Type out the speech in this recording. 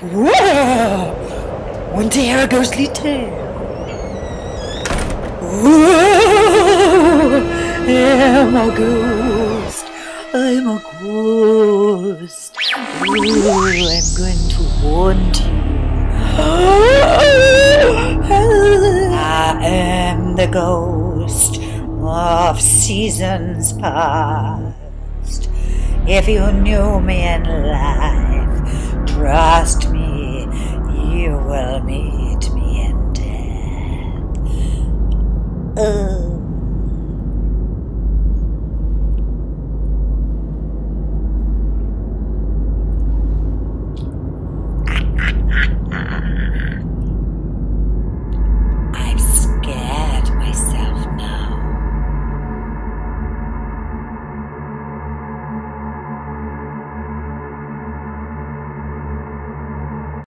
Whoa! Want to hear a ghostly tale? Whoa! I'm a ghost. I'm a ghost. I'm going to haunt you. I am the ghost of seasons past. If you knew me in life, trust me, you will meet me in death.